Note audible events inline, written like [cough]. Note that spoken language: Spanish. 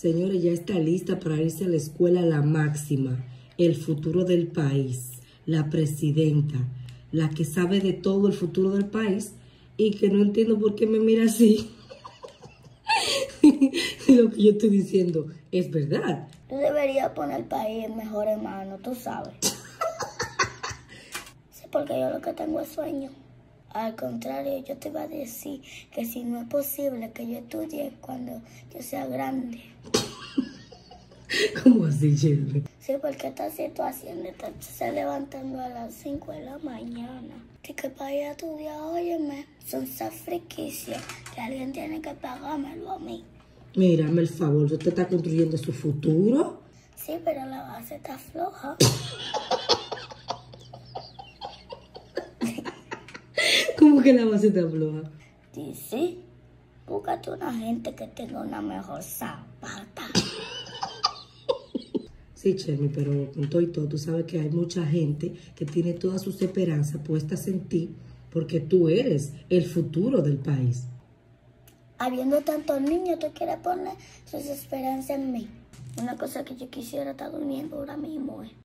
Señores, ya está lista para irse a la escuela la máxima, el futuro del país, la presidenta, la que sabe de todo el futuro del país y que no entiendo por qué me mira así. [laughs] Lo que yo estoy diciendo es verdad. Tú deberías poner el país en mejor hermano, tú sabes. [laughs] sí, porque yo lo que tengo es sueño. Al contrario, yo te iba a decir que si no es posible que yo estudie cuando yo sea grande. [laughs] ¿Cómo así, Shelby? Sí, porque esta situación de estarse levantando a las 5 de la mañana. Así que para ir a estudiar, óyeme, son sacrificios que alguien tiene que pagármelo a mí. Mírame el favor, usted está construyendo su futuro. Sí, pero la base está floja. [laughs] ¿Cómo que la está floja? Sí. Búscate una gente que tenga una mejor zapata. Sí, Chermy, pero con todo y todo, tú sabes que hay mucha gente que tiene todas sus esperanzas puestas en ti porque tú eres el futuro del país. Habiendo tantos niños, tú quieres poner sus esperanzas en mí. Una cosa que yo quisiera estar durmiendo ahora mismo es.